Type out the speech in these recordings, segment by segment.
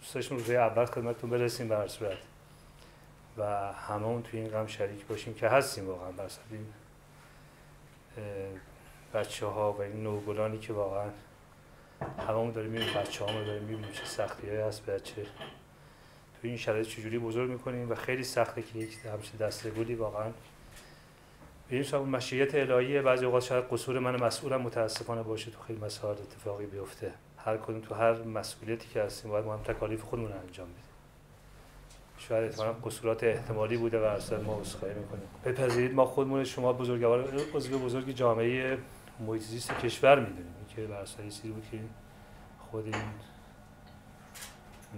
دوستاشون روزه اول خدمتتون برسیم به هر صورت. و همه اون توی این غم شریک باشیم که هستیم واقعا بس این بچه ها و این نوگلانی که واقعا هممون داریم می‌بینیم بچه ها داریم می‌بینیم چه سختی های هست بچه توی این شرایط چجوری بزرگ می‌کنیم و خیلی سخته که یک همچین دسته واقعا این مشیت الهیه بعضی اوقات شاید قصور من مسئولم متاسفانه باشه تو خیلی مسائل اتفاقی بیفته. هر کدوم تو هر مسئولیتی که هستیم باید ما تکالیف خودمون انجام بدیم. شاید احتمالا قصورات احتمالی بوده و اصلا ما عذرخواهی می‌کنیم. بپذیرید ما خودمون شما بزرگوار عضو بزرگ جامعه محیط کشور می‌دونیم. که بر اساس بود که خود این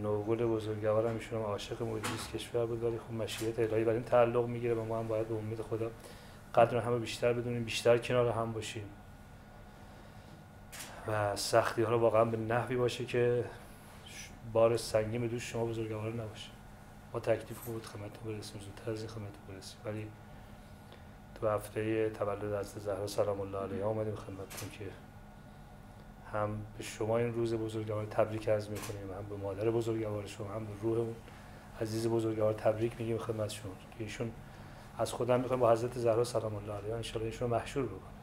نوگل بزرگوار هم ایشون عاشق محیط کشور بود ولی خب مشیت الهی برای این تعلق می‌گیره و ما هم باید به امید خدا قدر همه بیشتر بدونیم بیشتر کنار هم باشیم. و سختی ها رو واقعا به نحوی باشه که بار سنگین دوش شما بزرگوار نباشه. ما تکلیف بود خدمتتون برسیم زودتر از این خدمتتون برسیم. ولی تو هفته تولد از زهرا سلام الله علیها آمدیم خدمتتون که هم به شما این روز بزرگوار تبریک عرض می‌کنیم هم به مادر بزرگوار شما هم به روح عزیز بزرگوار تبریک میگیم خدمتشون که ایشون از خودم می‌خوایم با حضرت زهرا سلام الله علیها ان شاء الله ایشون محشور بکنه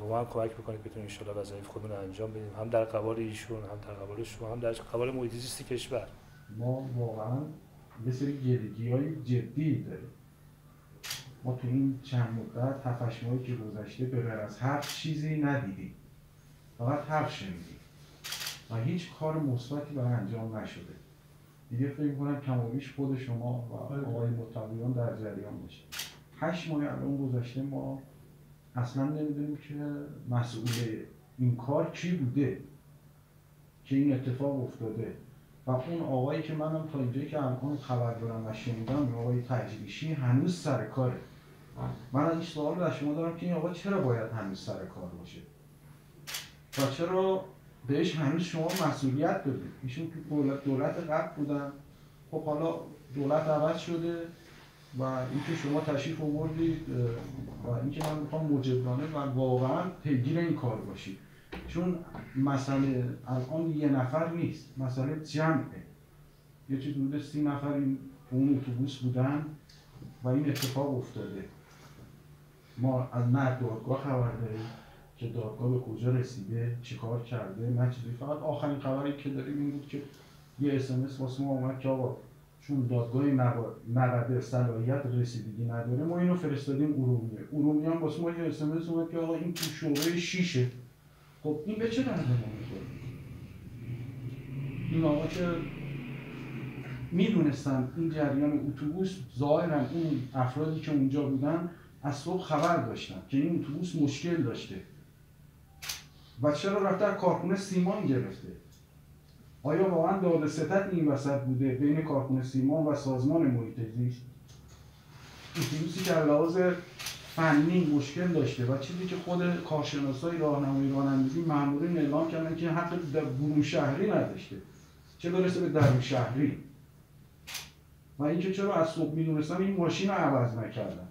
و ما هم کمک بکنید بتونیم ان شاء الله وظایف خودمون رو انجام بدیم. هم در قبال ایشون هم در قبال شما هم در قبال محیط زیست کشور. ما واقعا یه سری گرگی های جدی داریم. ما تو این چند مدت هفتش ماهی که گذشته به از هر چیزی ندیدیم. فقط حرف شنیدیم. و هیچ کار مثبتی برای انجام نشده. دیگه فکر کنم کمابیش خود شما و آقای متقیان در جریان باشه هشت ماه الان گذشته ما اصلا نمی‌دونیم که مسئول این کار کی بوده که این اتفاق افتاده. و اون آقایی که منم تا اینجایی که الان خبر دارم و شنیدم آقای تجریشی هنوز سر کاره. من این سوال از شما دارم که این آقا چرا باید هنوز سر کار باشه؟ و چرا بهش هنوز شما مسئولیت دادید. ایشون که دولت, دولت قبل بودن. خب حالا دولت عوض شده و اینکه شما تشریف آوردید و اینکه من می‌خوام مجدانه و واقعا پیگیر این کار باشید. چون مسئله الان یه نفر نیست. مسئله جمعه. یه چیز بوده سی نفر این اون اتوبوس بودن و این اتفاق افتاده. ما از نه دادگاه خبر داریم. که دادگاه به کجا رسیده چیکار کرده نه چیزی فقط آخرین خبری که داریم این بود که یه اسمس واسه ما اومد که آقا چون دادگاه نقد صلاحیت رسیدگی نداره ما اینو فرستادیم ارومیه. ارومیه هم واسه ما یه اسمس اومد که آقا این تو شعبه شیشه. خب این به چه درد ما می‌خوره این آقا که می‌دونستن این جریان اتوبوس ظاهرا اون افرادی که اونجا بودن از صبح خبر داشتن که این اتوبوس مشکل داشته. و چرا رفته کارخونه سیمان گرفته؟ آیا واقعا داد ستت این وسط بوده بین کارخونه سیمان و سازمان محیط زیست؟ اتوبوسی که لحاظ فنی مشکل داشته و چیزی که خود کارشناسای راهنمایی رانندگی مامورین اعلام کردن که حق در برون شهری نداشته چه برسه به درون شهری؟ و اینکه چرا از صبح می‌دونستن این ماشین رو عوض نکردن؟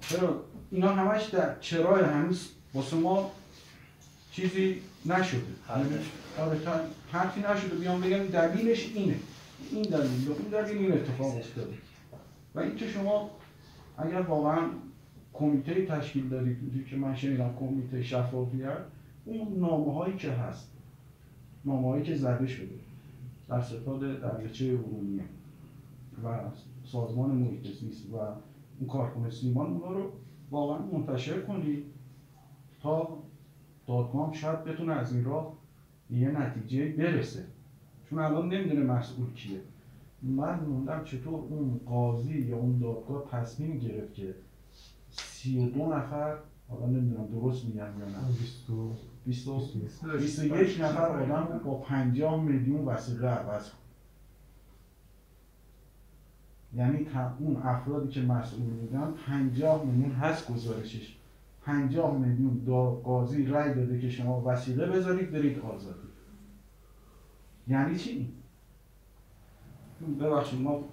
چرا اینا همش در چرای هنوز واسه ما چیزی نشده. آره حرفی نشده. بیان بگم دلیلش اینه. این دلیل این دلیل این اتفاق افتاده. و اینکه شما اگر واقعا کمیته تشکیل دادید که من شنیدم کمیته شفافیت اون نامه هایی که هست نامه هایی که زده شده در ستاد دریاچه ارومیه و سازمان محیط زیست و اون کارخونه سیمان اونا رو واقعا منتشر کنید. تا. دادگاه شاید بتونه از این راه یه نتیجه برسه. چون الان نمی‌دونه مسئول کیه. من موندم چطور اون قاضی یا اون دادگاه تصمیم گرفت که سی و دو نفر حالا نمی‌دونم درست میگم یا نه. بیست و یک نفر آدم با پنجاه میلیون وسیقه عوض یعنی اون افرادی که مسئول بودن پنجاه میلیون هست گزارشش. پنجاه میلیون قاضی رای داده که شما وسیله بذارید برید آزادی. یعنی چی؟ ببخشید ما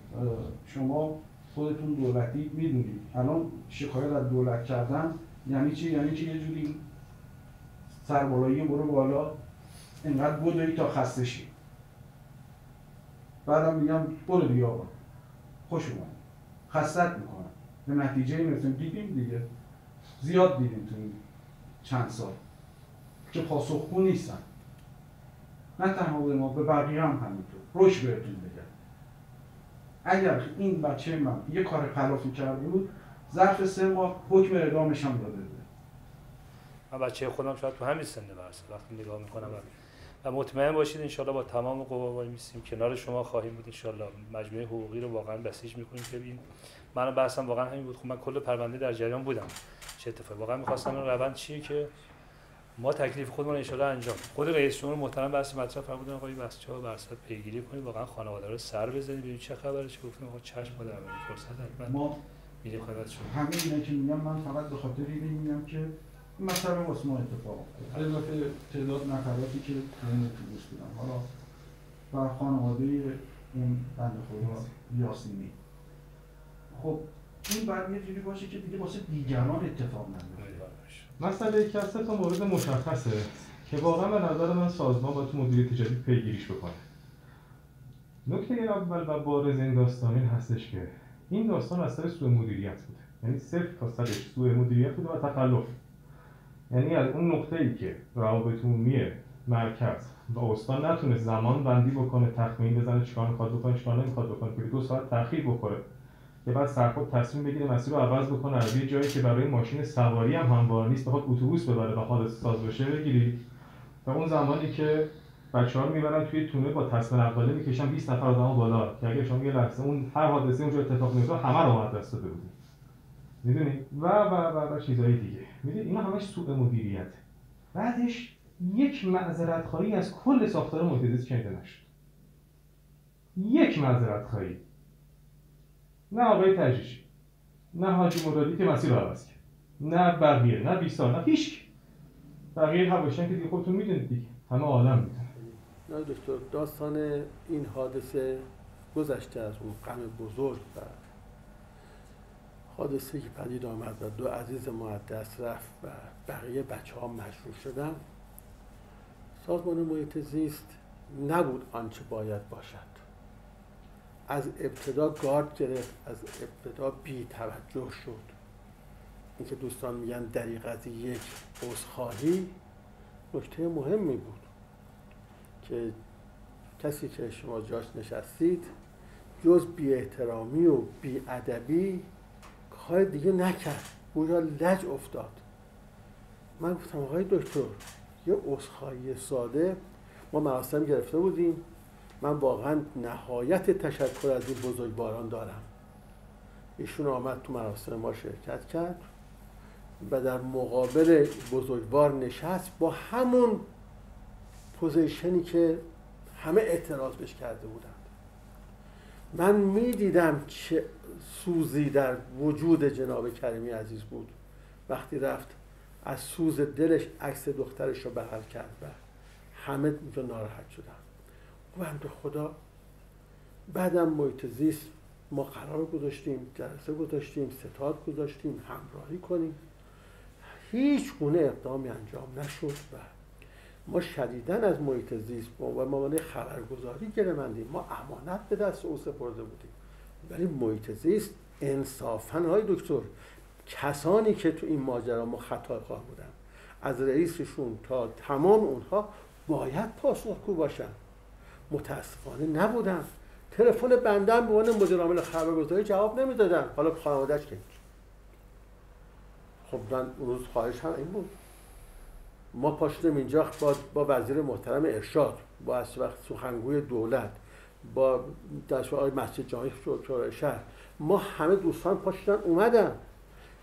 شما خودتون دولتی می‌دونید. الان شکایت از دولت کردن یعنی چی؟ یعنی چی؟ یه جوری سربالایی برو بالا. اینقدر بدوی تا خسته شی. بعدم میگم برو دیگه آقا. خوش اومد. خستت می‌کنم. به نتیجه می‌رسیم. دیدیم دیگه. زیاد دیدیم تو چند سال. که پاسخگو نیستن. نه تنها به ما به بقیه هم همینطور. روش بهتون بگم. اگر این بچه من یه کار خلافی کرده بود ظرف سه ماه حکم اعدامش هم داده بود. بچه خودم شاید تو همین سن برسه وقتی نگاه می‌کنم و مطمئن باشید انشالله با تمام قوا وای میسیم کنار شما خواهیم بود انشالله مجموعه حقوقی رو واقعا بسیج می‌کنیم. که این من بحثم واقعا همین بود. خب من کل پرونده در جریان بودم. چه اتفاقی واقعا می‌خواستم این روند چیه که ما تکلیف خودمون ان انجام. خود رئیس جمهور محترم بحث مطرح فرمودن آقای بحث ها برصد پیگیری کنید. واقعا خانواده رو سر بزنید. ببینید چه خبره. چه گفتم آقا چشم ما در فرصت حتما ما میریم خدمت شما. همین اینا که میگم من فقط به خاطر این میگم که این مثلا واسه ما اتفاق افتاد. اضافه تعداد نفراتی که اون اتوبوس بودن. حالا و خانواده اون بنده خدا یاسینی. خب این باید یه جوری باشه که دیگه واسه دیگران اتفاق نیفته. مسئله یکی از تا مورد مشخصه که واقعا به نظر من سازمان باید تو مدیریت جدید پیگیریش بکنه. نکته اول و بارز این داستان این هستش که این داستان از سر سوء مدیریت بوده. یعنی صفر تا صدش سوء مدیریت بوده و تخلف. یعنی از اون نقطه ای که روابط عمومی مرکز. و استان نتونه زمان بندی بکنه تخمین بزنه چیکار می‌خواد بکنه چیکار نمی‌خواد بکنه. که دو ساعت تاخیر بخوره. که بعد سرخود تصمیم بگیره مسیر رو عوض بکنه. از یه جایی که برای ماشین سواری هم هموار نیست بخواد اتوبوس ببره و حادثه ساز بشه بگیری. و اون زمانی که بچه ها می‌برن توی تونه با تصمیم اوله می‌کشن 20 نفر آدم بالا. که اگه شما یه لحظه اون هر حادثه اونجا اتفاق میفته همه رو از دست می‌دونی؟ و و و و چیزهای دیگه. می‌دونی؟ اینا همش سوء مدیریت. بعدش یک معذرت خواهی از کل ساختار محیط شنیده نشد. یک معذرت خواهی نه آقای تجریشی نه حاجی مرادی که مسیر رو عوض کرد. نه بقیه نه بیسار نه هیچ. بقیه هواشن که دیگه خودتون می‌دونید دیگه. همه عالم می‌دونن. نه دکتر داستان این حادثه گذشته از اون غم بزرگ و حادثه که پدید آمد و دو عزیز ما از دست رفت و بقیه بچه ها مجروح شدن سازمان محیط زیست نبود آنچه باید باشد. از ابتدا گارد گرفت از ابتدا بی توجه شد. اینکه دوستان میگن دریق از یک عذرخواهی نکته مهمی بود که کسی که شما جاش نشستید جز بی احترامی و بی ادبی کار دیگه نکرد. گویا لج افتاد. من گفتم آقای دکتر یه عذرخواهی ساده ما مراسم گرفته بودیم. من واقعا نهایت تشکر از این بزرگواران دارم. ایشون آمد تو مراسم ما شرکت کرد و در مقابل بزرگوار نشست با همون پوزیشنی که همه اعتراض بش کرده بودند من می‌دیدم چه سوزی در وجود جناب کریمی عزیز بود. وقتی رفت از سوز دلش عکس دخترش رو بغل کرد و همه اونجا ناراحت شدن. بند خدا بعدم محیط زیست ما قرار گذاشتیم جلسه گذاشتیم ستاد گذاشتیم همراهی کنیم. هیچ گونه اقدامی انجام نشد و ما شدیدن از محیط زیست و ما خبرگزاری گرمندیم ما امانت به دست او سپرده بودیم. ولی محیط زیست انصافا های دکتر کسانی که تو این ماجرا ما خطا خواه بودن از رئیسشون تا تمام اونها باید پاسخگو باشن. متاسفانه نبودن. تلفن بندم به عنوان مدیر عامل خبرگزاری جواب نمی‌دادن. حالا خانوادهش که خب من روز خواهش هم این بود. ما پاشدیم اینجا با, با وزیر محترم ارشاد با از وقت سخنگوی دولت با دست آقای مسجد جامعی شهر. ما همه دوستان پاشدن اومدن.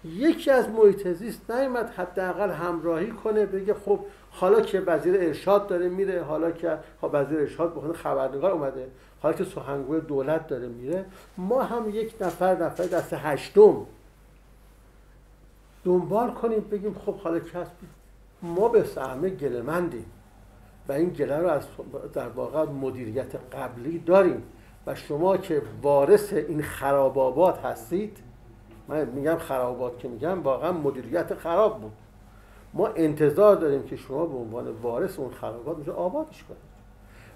یکی از محیط زیست نیومد حداقل همراهی کنه بگه خب حالا که وزیر ارشاد داره میره حالا که خب وزیر ارشاد بخونه خبرنگار اومده حالا که سخنگوی دولت داره میره. ما هم یک نفر نفر دست هشتم دنبال کنیم بگیم خب حالا کس ما به سهمه گلمندیم و این گله رو از در واقع مدیریت قبلی داریم و شما که وارث این خرابابات هستید من میگم خرابات که میگم واقعا مدیریت خراب بود. ما انتظار داریم که شما به عنوان وارث اون خرابات اونجا آبادش کنید.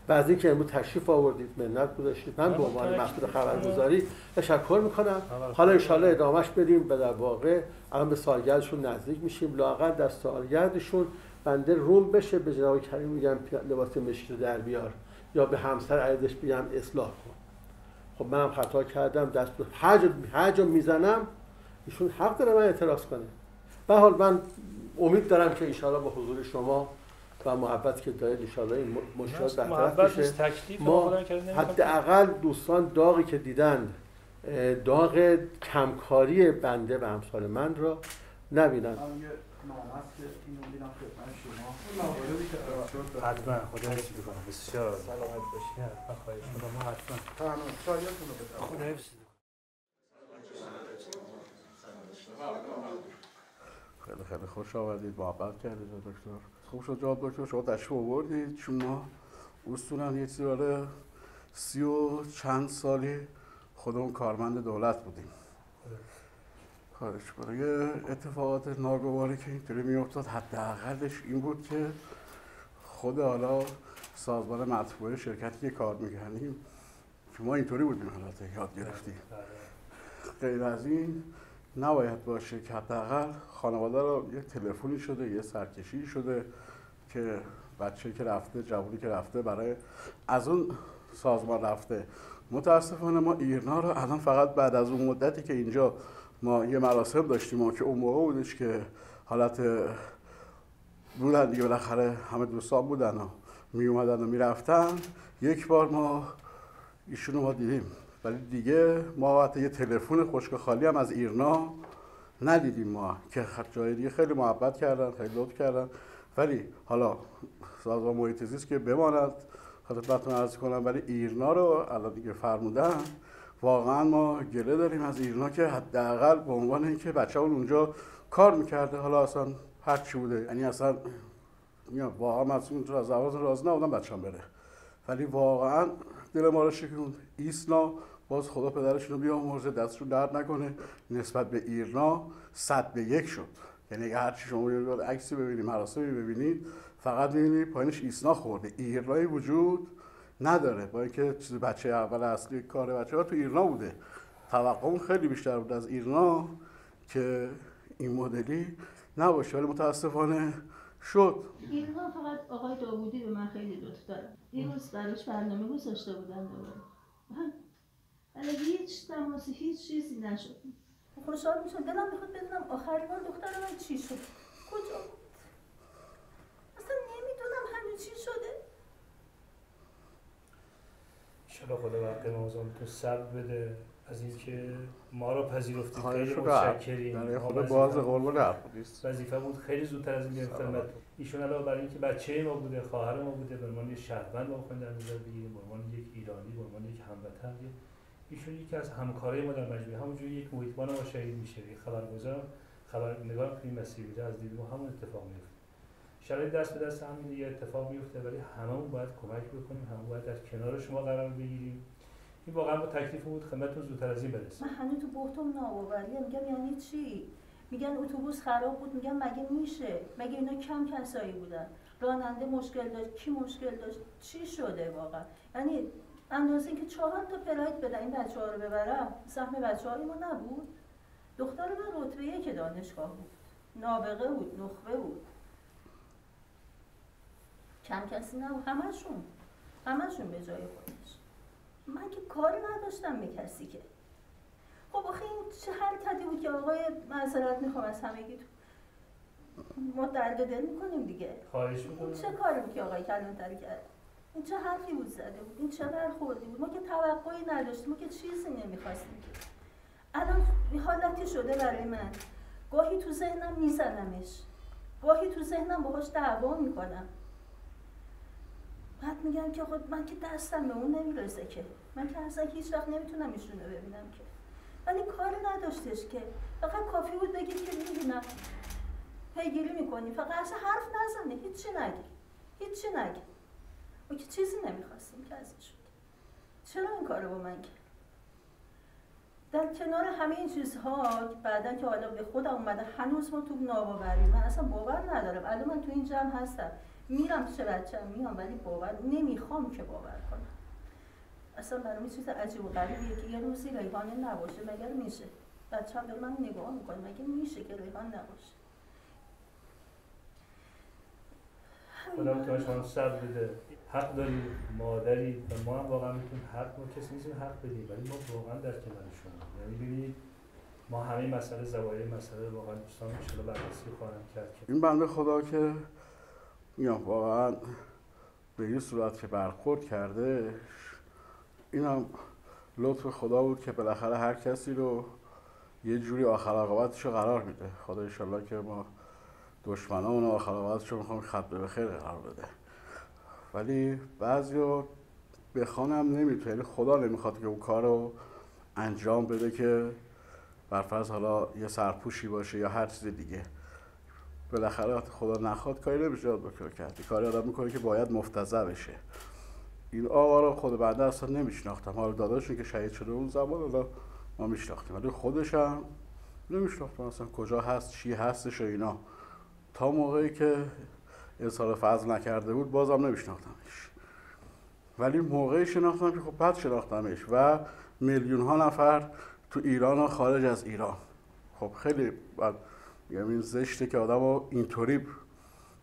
و از اینکه امروز تشریف آوردید منت گذاشتید. من به عنوان مسئول خبرگزاری تشکر می‌کنم. حالا انشالله ادامهش بدیم. و در واقع الان به سالگردشون نزدیک میشیم. لاقل در سالگردشون بنده روم بشه. به جناب کریم میگم لباس مشکی در بیار یا به همسر عزیزش بگم اصلاح کن. خب منم خطا کردم. دست هر جا می‌زنم ایشون حق داره من اعتراض کنه. به حال من امید دارم که انشاءالله با حضور شما و محبت که دارید انشاءالله این مشکلات برطرف بشه ما حداقل دوستان داغی که دیدن داغ کمکاری بنده و امثال من را نبینن. حتما خدا حفظ کنم بسیار سلامت باشی حتما خواهش ما حتما خدا حفظ خیلی خیلی خوش آمدید محبت کردید دکتر. خوب شد جواب دکتر شما تشریف آوردید چون ما اصولا یه چیزی سی و چند سالی خودمون کارمند دولت بودیم. خواهش برای اتفاقات ناگواری که اینطوری میافتاد حداقلش این بود که خود حالا سازمان مطبوعه شرکتی که کار می‌کردیم که ما اینطوری بودیم حالت یاد گرفتیم غیر از این نباید باشه که حداقل خانواده رو یه تلفنی شده یه سرکشی شده که بچه که رفته جوانی که رفته برای از اون سازمان رفته. متاسفانه ما ایرنا رو الان فقط بعد از اون مدتی که اینجا ما یه مراسم داشتیم و که اون موقع بودش که حالت بودن دیگه بالاخره همه دوستان بودن و می اومدن و می‌رفتن یک بار ما ایشونو ما دیدیم. ولی دیگه ما حتی یه تلفن خشک خالی هم از ایرنا ندیدیم ما که جای دیگه خیلی محبت کردن خیلی لطف کردن. ولی حالا سازمان محیط زیست که بماند خدمتتون عرض کنم ولی ایرنا رو الان دیگه فرمودن واقعا ما گله داریم از ایرنا که حداقل به عنوان اینکه بچه اونجا کار می‌کرده. حالا اصلا هر چی بوده یعنی اصلا واقعا مسئول از زواز راز نبودم بچه‌ام بره. ولی واقعا دل ما رو شکوند. ایسنا باز خدا پدرشون رو بیامرزه دستشون درد نکنه. نسبت به ایرنا صد به یک شد. یعنی هر چی شما عکسی ببینید مراسمی ببینید. فقط می‌بینید پایینش ایسنا خورده. ایرنایی وجود نداره. با اینکه چیز بچه اول اصلی کار بچه ها تو ایرنا بوده. توقعون خیلی بیشتر بود از ایرنا که این مدلی نباشه. ولی متاسفانه شد. ایرنا فقط آقای داوودی به من خیلی لطف داره. دیروز براش برنامه گذاشته بودن دوباره. ولی هیچ تماسی هیچ چیزی نشد. خوشحال میشم دلم می‌خواد بدونم آخرین بار دختر من چی شد؟ کجا بود؟ اصلا نمی‌دونم همین چی شده. شلا خدا وقت تو صبر بده. از اینکه ما رو پذیرفتید خیلی متشکریم. برای خدا باز قربون وظیفه بود خیلی زودتر از این خدمت ایشون علاوه برای اینکه بچه ما بوده خواهر ما بوده به عنوان شهروند ما در نظر بگیریم به عنوان یک ایرانی به عنوان یک هموطن ایشون یکی از همکارای ما در مجموعه. همونجوری یک محیطبان ما شهید میشه. خبرگزار خبرنگار توی مسیر بوده از دید ما همون اتفاق میفته. شرایط دست به دست همین دیگه اتفاق میفته. ولی هممون باید کمک بکنیم. همون باید در کنار شما قرار بگیریم. این واقعا با تکلیف بود. خدمتتون زودتر از این برسیم. من هنوز تو بحتم ناوریه میگم یعنی چی؟ میگن اتوبوس خراب بود. میگم مگه میشه؟ مگه اینا کم کسایی بودن؟ راننده مشکل داشت. کی مشکل داشت؟ چی شده واقعا؟ یعنی اندازه اینکه چهار تا پراید بدن این بچه ها رو ببرم سهم بچه ما نبود. دختر من رتبه که دانشگاه بود. نابغه بود نخبه بود. کم کسی نبود. همشون. همشون به جای خودش. من که کاری نداشتم به کسی که. خب آخه این چه حرکتی بود که آقای معذرت می‌خوام از همگی تو ما درد دل می‌کنیم دیگه. خواهش چه کاری بود که آقای کلانتری کرد؟ این چه حرفی بود زده بود؟ این چه برخوردی بود؟ ما که توقعی نداشتیم ما که چیزی نمی‌خواستیم. الان حالتی شده برای من. گاهی تو ذهنم میزنمش. گاهی تو ذهنم باهاش دعوا می‌کنم. بعد میگم که خود من که دستم به اون نمی‌رسه که. من که اصلا هیچ وقت نمی‌تونم ایشون رو ببینم که. ولی کاری نداشتش که. فقط کافی بود بگید که می‌بینم. پیگیری می‌کنی. فقط اصلا حرف نزنه. هیچی نگی. هیچی نگی. ما که چیزی نمی‌خواستیم که ازش چرا این کارو با من کرد؟ در کنار همه این چیزها بعدا که حالا به خودم اومده هنوز ما تو ناباوری من اصلا باور ندارم. الان من تو این جمع هستم. میرم پیش بچه میام ولی باور نمی‌خوام که باور کنم. اصلا برای چیز عجیب و غریبیه که یه روزی ریحانه نباشه مگر میشه؟ بچه به من نگاه می‌کنه مگه میشه که ریحان نباشه؟ خدا صبر بده. حق داری مادری و ما هم واقعا می‌تونیم حق ما کسی نیستیم حق بدیم ولی ما واقعا در کنار شما یعنی ببینید ما همه مسئله زوایای مسئله واقعا دوستان ان بررسی خواهم کرد این بنده خدا که میام واقعا به این صورت که برخورد کرده این هم لطف خدا بود که بالاخره هر کسی رو یه جوری آخر عاقبتش قرار میده. خدا انشالله که ما دشمنان آخر عاقبتش رو می‌خوام خط به خیر قرار بده. ولی بعضی بخوانم نمی‌تونه یعنی خدا نمی‌خواد که اون کار رو انجام بده که برفرض حالا یه سرپوشی باشه یا هر چیز دیگه. بالاخره خدا نخواد کاری نمیشه بکر کرد کاری آدم می‌کنه که باید مفتزه بشه. این آقا رو خود بعد اصلا نمیشناختم. حالا داداشون که شهید شده اون زمان حالا ما میشناختیم. ولی خودش هم نمیشناختم اصلا کجا هست چی هستش و اینا. تا موقعی که اظهار فضل نکرده بود بازم نمیشناختمش. ولی موقعی شناختم که خب بعد شناختمش و میلیون ها نفر تو ایران و خارج از ایران. خب خیلی بعد این زشته که آدم اینطوری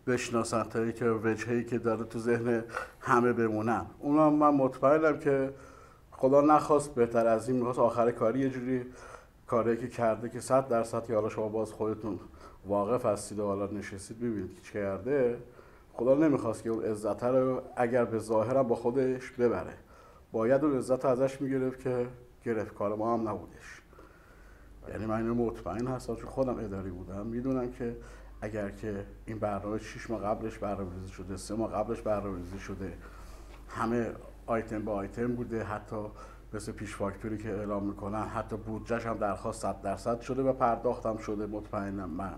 بشناسن تا که وجهی که داره تو ذهن همه بمونن اونم من مطمئنم که خدا نخواست بهتر از این می‌خواست آخر کاری یه جوری کاری که کرده که صد درصد که حالا شما باز خودتون واقف هستید و حالا نشستید ببینید چه کرده. خدا نمی‌خواست که اون عزت رو اگر به ظاهرم با خودش ببره. باید اون عزت ازش می‌گرفت که گرفت. کار ما هم نبودش. یعنی من اینو مطمئن هستم چون خودم اداری بودم. می‌دونم که اگر که این برنامه 6 ماه قبلش برنامه‌ریزی شده سه ماه قبلش برنامه‌ریزی شده همه آیتم به آیتم بوده حتی مثل پیش فاکتوری که اعلام می‌کنن حتی بودجهش هم درخواست 100 درصد شده و پرداختم شده. مطمئنم من.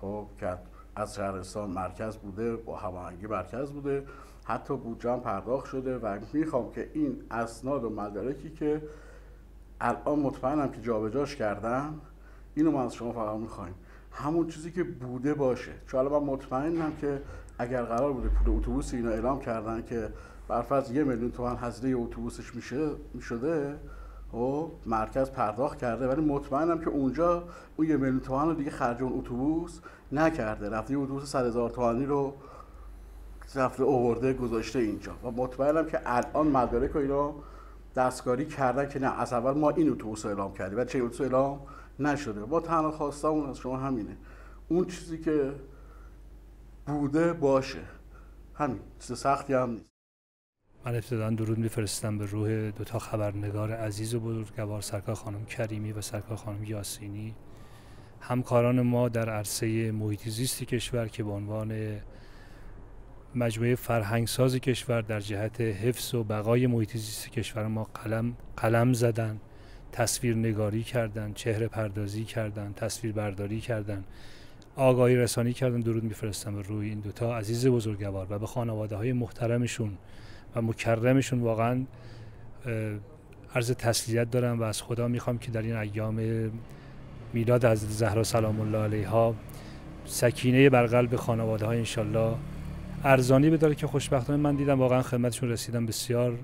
خب که از شهرستان مرکز بوده با هماهنگی مرکز بوده. حتی بودجه پرداخت شده و می‌خوام که این اسناد و مدارکی که الان مطمئنم که جابجاش کردن اینو ما از شما فقط می‌خوایم. همون چیزی که بوده باشه. چون الان من مطمئنم که اگر قرار بوده پول اتوبوس اینا اعلام کردن که برفرض یه میلیون تومن هزینه اتوبوسش میشه می‌شده خب، مرکز پرداخت کرده ولی مطمئنم که اونجا اون یه میلیون تومن رو دیگه خرج اون اتوبوس نکرده. رفته یه اتوبوس 100 هزار تومانی رو رفته اوورده گذاشته اینجا. و مطمئنم که الان مدارک و اینا دستکاری کردن که نه از اول ما این اتوبوس اعلام کردیم و چه اتوبوس اعلام نشده. ما تنها خواستمون از شما همینه. اون چیزی که بوده باشه. همین چیز سختی هم نیست. من ابتدا درود میفرستم به روح دوتا خبرنگار عزیز و بزرگوار سرکار خانم کریمی و سرکار خانم یاسینی. همکاران ما در عرصه محیط زیست کشور که به عنوان مجموعه فرهنگساز کشور در جهت حفظ و بقای محیط زیست کشور ما قلم قلم زدن تصویر نگاری کردن چهره پردازی کردن تصویر برداری کردن آگاهی رسانی کردن. درود میفرستم روی این دوتا عزیز بزرگوار و به خانواده های محترمشون. و مکرمشون واقعا عرض تسلیت دارم و از خدا می‌خوام که در این ایام میلاد از زهرا سلام الله علیها سکینه بر قلب خانواده های انشالله ارزانی بداره که خوشبختانه من دیدم واقعا خدمتشون رسیدم بسیار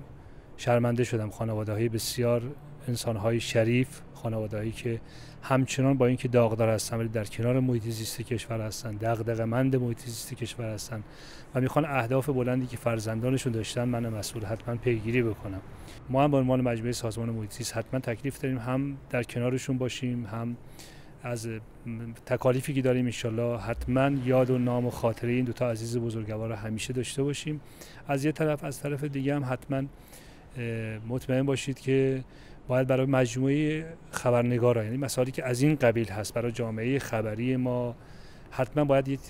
شرمنده شدم خانواده های بسیار انسان های شریف خانواده که همچنان با اینکه داغدار هستن ولی در کنار محیط زیست کشور هستن دغدغه‌مند محیط زیست کشور هستن و می‌خوان اهداف بلندی که فرزندانشون داشتن من مسئول حتما پیگیری بکنم. ما هم به عنوان مجموعه سازمان محیط زیست حتما تکلیف داریم هم در کنارشون باشیم هم از تکالیفی که داریم انشالله حتما یاد و نام و خاطره این دوتا عزیز بزرگوار رو همیشه داشته باشیم. از یه طرف از طرف دیگه هم حتما مطمئن باشید که باید برای مجموعه خبرنگارا یعنی مسائلی که از این قبیل هست برای جامعه خبری ما حتما باید یک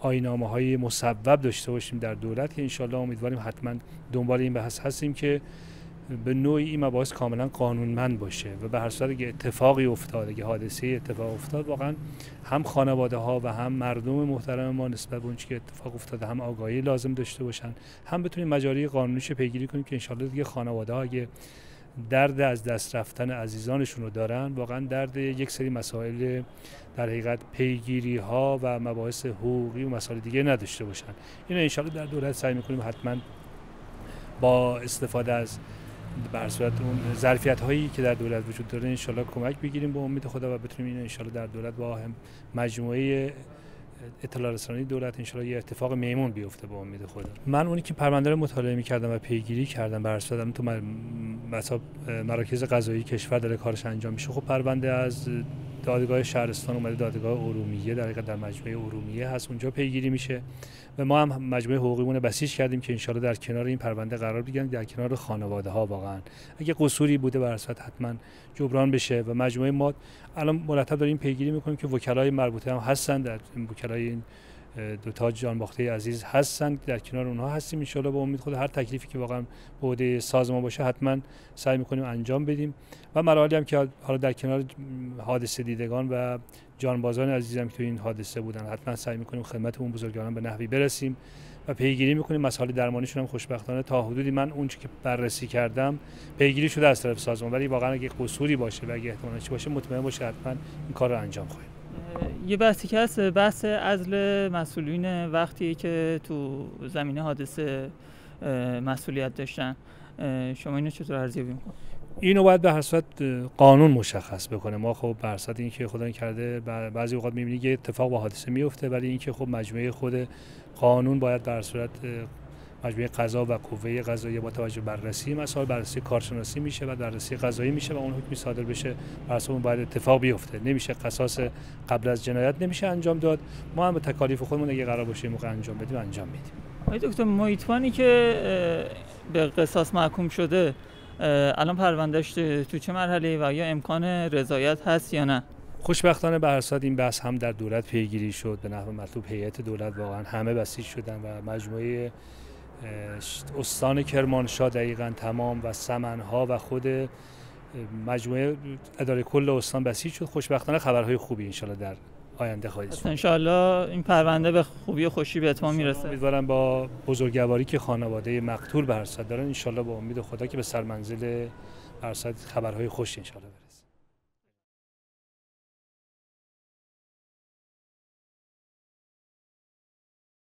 آینامه های مصوب داشته باشیم در دولت که انشالله امیدواریم حتما دنبال این بحث هستیم که به نوعی این مباحث کاملا قانونمند باشه و به هر صورت که اتفاقی افتاد اگه حادثه اتفاق افتاد واقعا هم خانواده ها و هم مردم محترم ما نسبت به اون که اتفاق افتاده هم آگاهی لازم داشته باشن هم بتونیم مجاری قانونیش پیگیری کنیم که انشالله دیگه خانواده ها اگه درد از دست رفتن عزیزانشون رو دارن. واقعا درد یک سری مسائل در حقیقت پیگیری ها و مباحث حقوقی و مسائل دیگه نداشته باشن. اینو انشاءالله در دولت سعی می‌کنیم حتما با استفاده از بر صورت اون ظرفیت هایی که در دولت وجود داره انشالله کمک بگیریم. به امید خدا و بتونیم این انشالله در دولت با هم مجموعه اطلاع رسانی دولت انشالله یه اتفاق میمون بیفته به امید خدا. من اونی که پرونده رو مطالعه می‌کردم و پیگیری کردم بر تو مثلا مراکز قضایی کشور داره کارش انجام میشه. خب پرونده از دادگاه شهرستان اومده دادگاه ارومیه در در مجموعه ارومیه هست. اونجا پیگیری میشه و ما هم مجموعه حقوقیمون بسیج کردیم که انشالله در کنار این پرونده قرار بگیرن در کنار خانواده ها واقعا. اگه قصوری بوده بر حتما جبران بشه و مجموعه ما الان مرتب داریم پیگیری می‌کنیم که وکلای مربوطه هم هستن در وکلای این دو تا جان باخته عزیز هستن در کنار اونها هستیم ان با امید خود هر تکلیفی که واقعا بوده سازمان باشه حتما سعی می‌کنیم انجام بدیم. و مراحلی هم که حالا در کنار حادثه دیدگان و جانبازان عزیزم که تو این حادثه بودن حتما سعی می‌کنیم خدمت اون بزرگواران به نحوی برسیم و پیگیری می‌کنیم. مسائل درمانیشون هم خوشبختانه تا حدودی من اون که بررسی کردم پیگیری شده از طرف سازمان. ولی واقعا اگه قصوری باشه و اگه احتمالاً باشه مطمئن باشه حتما این کار رو انجام خواهیم. یه بحثی که هست بحث عزل مسئولین وقتی که تو زمینه حادثه مسئولیت داشتن. شما اینو چطور ارزیابی می‌کنید؟ اینو باید به هر صورت قانون مشخص بکنه. ما خب بر اساس اینکه خدا کرده بعضی اوقات می‌بینی یه اتفاق با حادثه میفته ولی اینکه خب مجموعه خود قانون باید بر صورت مجموعه قضا و قوه قضایی با توجه بررسی مسائل بررسی کارشناسی میشه و بررسی قضایی میشه و اون حکمی صادر بشه. بر اون باید اتفاق بیفته. نمیشه قصاص قبل از جنایت نمیشه انجام داد. ما هم به تکالیف خودمون اگه قرار باشه موقع انجام بدیم انجام میدیم. آقای دکتر محیطوانی که به قصاص محکوم شده الان پروندهش تو چه مرحله و یا امکان رضایت هست یا نه؟ خوشبختانه به این بحث هم در دولت پیگیری شد. به نحو مطلوب هیئت دولت واقعا همه بسیج شدن و مجموعه استان کرمانشاه دقیقا تمام و سمنها و خود مجموعه اداره کل استان بسیج شد. خوشبختانه خبرهای خوبی انشالله در آینده خواهید شد انشالله این پرونده به خوبی و خوشی به اتمام می‌رسه. امیدوارم با بزرگواری که خانواده مقتول به دارن انشالله با امید خدا که به سرمنزل برصد خبرهای خوش انشالله